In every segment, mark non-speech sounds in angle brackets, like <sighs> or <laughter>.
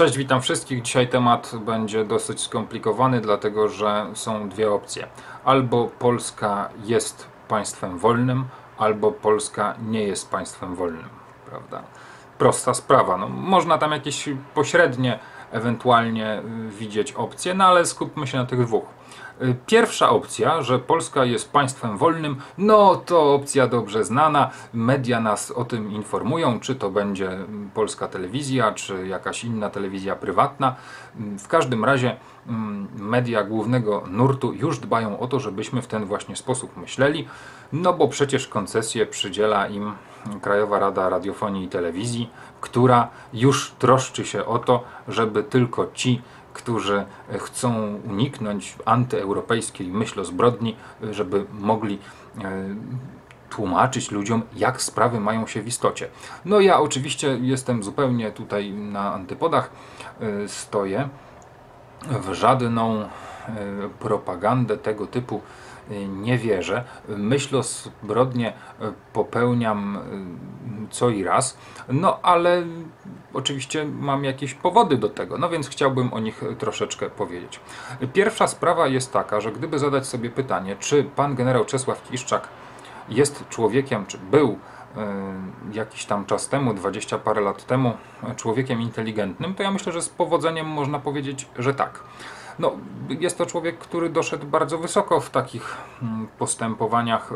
Cześć, witam wszystkich. Dzisiaj temat będzie dosyć skomplikowany, dlatego że są dwie opcje. Albo Polska jest państwem wolnym, albo Polska nie jest państwem wolnym, prawda? Prosta sprawa. No, można tam jakieś pośrednie ewentualnie y, widzieć opcje, no ale skupmy się na tych dwóch. Y, Pierwsza opcja, że Polska jest państwem wolnym, no to opcja dobrze znana. Media nas o tym informują, czy to będzie mm, polska telewizja, czy jakaś inna telewizja prywatna. Mm, W każdym razie mm, media głównego nurtu już dbają o to, żebyśmy w ten właśnie sposób myśleli, no bo przecież koncesję przydziela im Krajowa Rada Radiofonii i Telewizji, która już troszczy się o to, żeby tylko ci, którzy chcą uniknąć antyeuropejskiej myślozbrodni, żeby mogli e, tłumaczyć ludziom, jak sprawy mają się w istocie. No ja oczywiście jestem zupełnie tutaj na antypodach, e, stoję w żadną e, propagandę tego typu e, nie wierzę. Myślozbrodnie e, popełniam e, co i raz, no ale oczywiście mam jakieś powody do tego, no więc chciałbym o nich troszeczkę powiedzieć. Pierwsza sprawa jest taka, że gdyby zadać sobie pytanie, czy pan generał Czesław Kiszczak jest człowiekiem, czy był jakiś tam czas temu, 20 parę lat temu, człowiekiem inteligentnym, to ja myślę, że z powodzeniem można powiedzieć, że tak. No, jest to człowiek, który doszedł bardzo wysoko w takich mm, postępowaniach,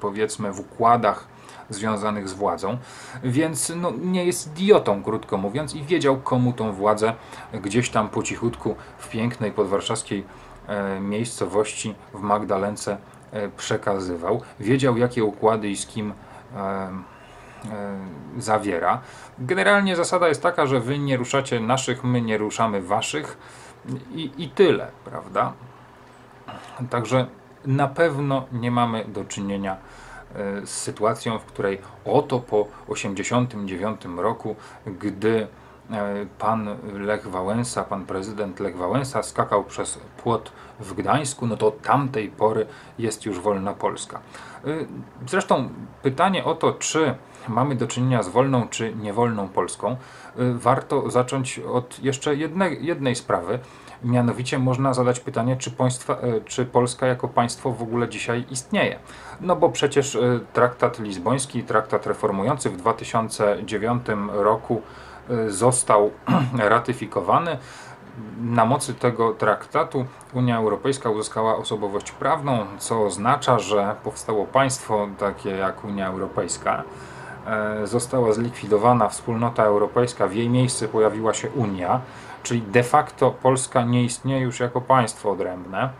powiedzmy, w układach związanych z władzą, więc no, nie jest idiotą, krótko mówiąc, i wiedział, komu tą władzę gdzieś tam po cichutku w pięknej podwarszawskiej e, miejscowości w Magdalence e, przekazywał. Wiedział, jakie układy i z kim e, zawiera. Generalnie zasada jest taka, że wy nie ruszacie naszych, my nie ruszamy waszych i, i tyle, prawda? Także na pewno nie mamy do czynienia e, z sytuacją, w której oto po 1989 roku, gdy pan Lech Wałęsa, pan prezydent Lech Wałęsa skakał przez płot w Gdańsku, no to od tamtej pory jest już wolna Polska. Y, Zresztą pytanie o to, czy mamy do czynienia z wolną czy niewolną Polską, y, warto zacząć od jeszcze jednej, jednej sprawy. Mianowicie można zadać pytanie, czy, państwa, czy Polska jako państwo w ogóle dzisiaj istnieje. No bo przecież traktat lizboński, traktat reformujący w 2009 roku został <clears throat> ratyfikowany. Na mocy tego traktatu Unia Europejska uzyskała osobowość prawną, co oznacza, że powstało państwo takie jak Unia Europejska. E, Została zlikwidowana wspólnota europejska, w jej miejsce pojawiła się Unia, czyli de facto Polska nie istnieje już jako państwo odrębne.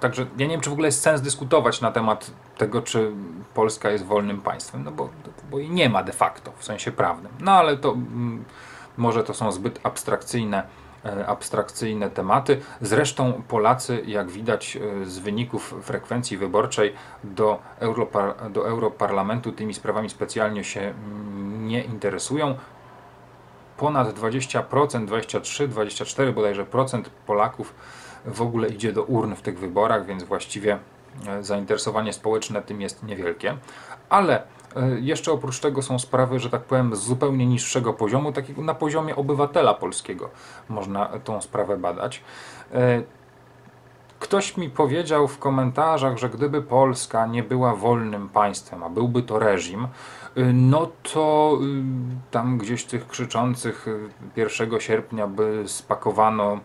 Także ja nie wiem, czy w ogóle jest sens dyskutować na temat tego, czy Polska jest wolnym państwem, no bo, bo jej nie ma de facto w sensie prawnym. No ale to mm, może to są zbyt abstrakcyjne, e, abstrakcyjne tematy. Zresztą Polacy, jak widać e, z wyników frekwencji wyborczej do, Europar do Europarlamentu, tymi sprawami specjalnie się mm, nie interesują ponad 20%, 23, 24 bodajże procent Polaków w ogóle idzie do urn w tych wyborach, więc właściwie e, zainteresowanie społeczne tym jest niewielkie. Ale e, jeszcze oprócz tego są sprawy, że tak powiem, z zupełnie niższego poziomu, takiego na poziomie obywatela polskiego można tą sprawę badać. Ktoś mi powiedział w komentarzach, że gdyby Polska nie była wolnym państwem, a byłby to reżim, y, no to y, tam gdzieś tych krzyczących y, 1 sierpnia by spakowano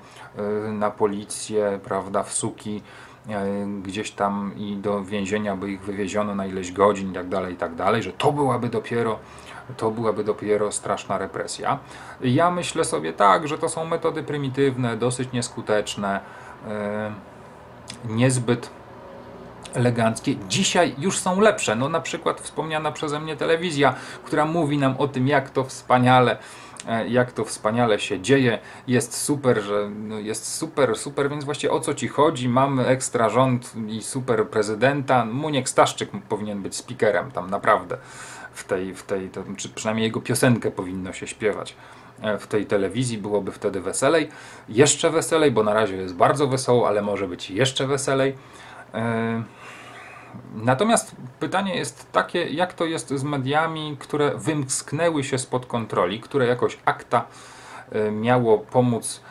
y, na policję, prawda, w suki, y, gdzieś tam i do więzienia by ich wywieziono na ileś godzin i tak dalej, i tak dalej, że to byłaby dopiero to byłaby dopiero straszna represja. Ja myślę sobie tak, że to są metody prymitywne, dosyć nieskuteczne. Niezbyt eleganckie. Dzisiaj już są lepsze. No na przykład wspomniana przeze mnie telewizja, która mówi nam o tym, jak to wspaniale e, jak to wspaniale się dzieje, jest super, że no jest super, super, więc właściwie o co Ci chodzi? Mamy ekstra rząd i super prezydenta. Muniek Staszczyk powinien być speakerem tam naprawdę w tej, w tej to, czy przynajmniej jego piosenkę powinno się śpiewać w tej telewizji, byłoby wtedy weselej. Jeszcze weselej, bo na razie jest bardzo wesoło, ale może być jeszcze weselej. E, Natomiast pytanie jest takie, jak to jest z mediami, które wymsknęły się spod kontroli, które jakoś akta y, miało pomóc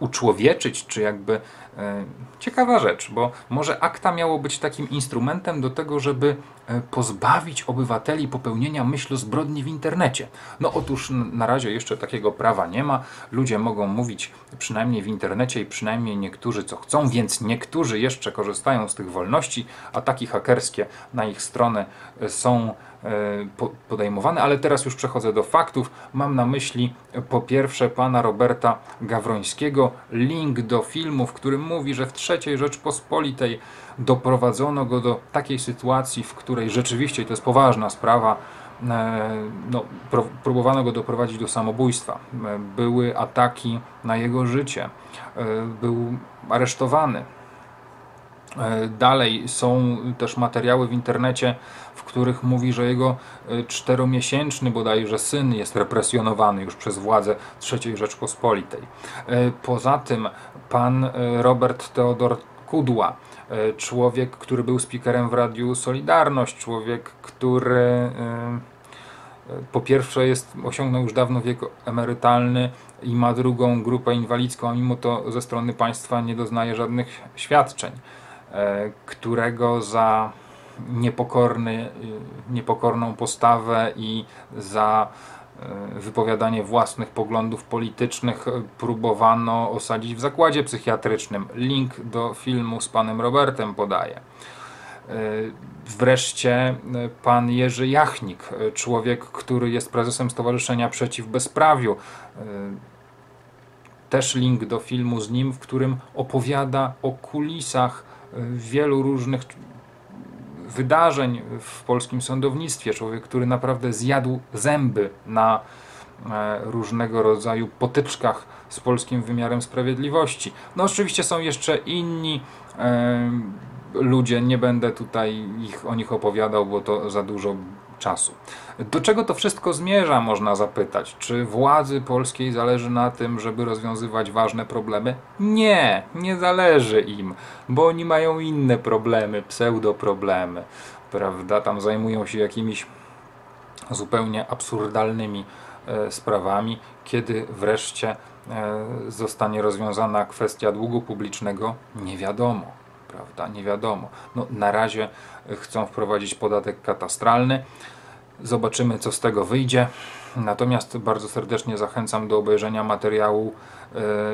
uczłowieczyć, czy jakby e, ciekawa rzecz, bo może akta miało być takim instrumentem do tego, żeby e, pozbawić obywateli popełnienia myślu zbrodni w internecie. No otóż na razie jeszcze takiego prawa nie ma. Ludzie mogą mówić przynajmniej w internecie i przynajmniej niektórzy co chcą, więc niektórzy jeszcze korzystają z tych wolności. Ataki hakerskie na ich stronę e, są podejmowane, ale teraz już przechodzę do faktów. Mam na myśli po pierwsze pana Roberta Gawrońskiego, link do filmu, w którym mówi, że w III Rzeczpospolitej doprowadzono go do takiej sytuacji, w której rzeczywiście, to jest poważna sprawa, e, no, próbowano go doprowadzić do samobójstwa. E, były ataki na jego życie. Był aresztowany. Dalej są też materiały w internecie, których mówi, że jego e, czteromiesięczny bodajże syn jest represjonowany już przez władze III Rzeczpospolitej. E, poza tym pan e, Robert Teodor Kudła, człowiek, który był speakerem w Radiu Solidarność, człowiek, który po pierwsze jest, osiągnął już dawno wiek emerytalny i ma drugą grupę inwalidzką, a mimo to ze strony państwa nie doznaje żadnych świadczeń, którego za niepokorny, y, niepokorną postawę i za y, wypowiadanie własnych poglądów politycznych próbowano osadzić w zakładzie psychiatrycznym. Link do filmu z panem Robertem podaje. Wreszcie pan Jerzy Jachnik, człowiek, który jest prezesem Stowarzyszenia Przeciw Bezprawiu. Też link do filmu z nim, w którym opowiada o kulisach wielu różnych wydarzeń w polskim sądownictwie. Człowiek, który naprawdę zjadł zęby na e, różnego rodzaju potyczkach z polskim wymiarem sprawiedliwości. No oczywiście są jeszcze inni e, ludzie, nie będę tutaj ich, o nich opowiadał, bo to za dużo czasu. Do czego to wszystko zmierza, można zapytać? Czy władzy polskiej zależy na tym, żeby rozwiązywać ważne problemy? Nie, nie zależy im, bo oni mają inne problemy, pseudoproblemy, prawda? Tam zajmują się jakimiś zupełnie absurdalnymi e, sprawami, kiedy wreszcie e, zostanie rozwiązana kwestia długu publicznego, nie wiadomo prawda? Nie wiadomo. No, na razie chcą wprowadzić podatek katastralny. Zobaczymy, co z tego wyjdzie. Natomiast bardzo serdecznie zachęcam do obejrzenia materiału, e,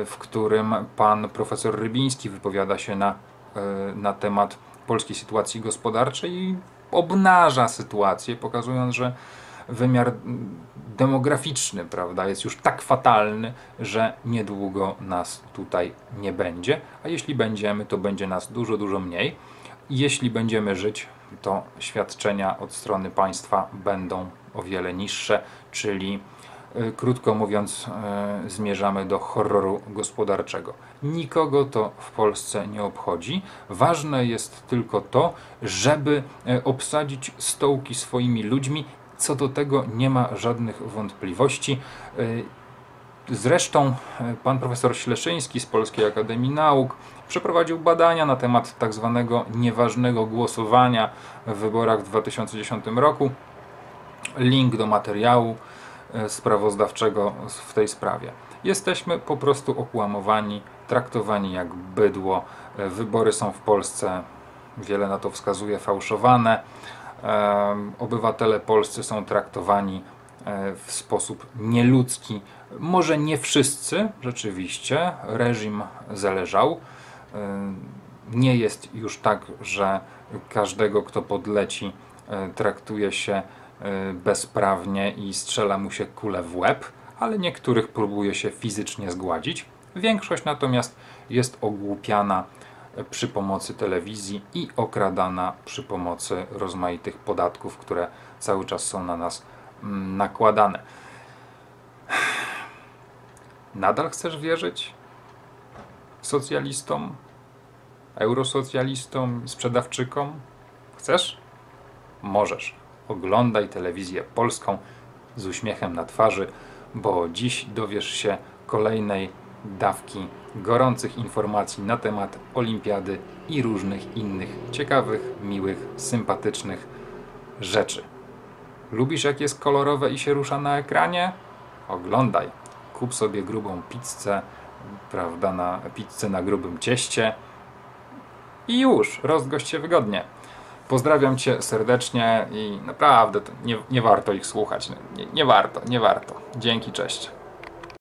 w którym pan profesor Rybiński wypowiada się na, e, na temat polskiej sytuacji gospodarczej i obnaża sytuację, pokazując, że wymiar demograficzny prawda, jest już tak fatalny, że niedługo nas tutaj nie będzie, a jeśli będziemy, to będzie nas dużo, dużo mniej. Jeśli będziemy żyć, to świadczenia od strony państwa będą o wiele niższe, czyli y, krótko mówiąc, y, zmierzamy do horroru gospodarczego. Nikogo to w Polsce nie obchodzi. Ważne jest tylko to, żeby y, obsadzić stołki swoimi ludźmi co do tego nie ma żadnych wątpliwości. Y, zresztą y, pan profesor Śleszyński z Polskiej Akademii Nauk przeprowadził badania na temat tak zwanego nieważnego głosowania w wyborach w 2010 roku. Link do materiału y, sprawozdawczego w tej sprawie. Jesteśmy po prostu okłamowani, traktowani jak bydło. Wybory są w Polsce, wiele na to wskazuje, fałszowane obywatele polscy są traktowani e, w sposób nieludzki. Może nie wszyscy, rzeczywiście, reżim zależał. Nie jest już tak, że każdego, kto podleci, e, traktuje się e, bezprawnie i strzela mu się kule w łeb, ale niektórych próbuje się fizycznie zgładzić. Większość natomiast jest ogłupiana przy pomocy telewizji i okradana przy pomocy rozmaitych podatków, które cały czas są na nas mm, nakładane. <sighs> Nadal chcesz wierzyć socjalistom, eurosocjalistom, sprzedawczykom? Chcesz? Możesz. Oglądaj telewizję polską z uśmiechem na twarzy, bo dziś dowiesz się kolejnej dawki gorących informacji na temat olimpiady i różnych innych ciekawych, miłych, sympatycznych rzeczy. Lubisz jak jest kolorowe i się rusza na ekranie? Oglądaj. Kup sobie grubą pizzę, prawda, na pizzę na grubym cieście i już, rozgość się wygodnie. Pozdrawiam Cię serdecznie i naprawdę nie, nie warto ich słuchać. Nie, nie warto, nie warto. Dzięki, cześć.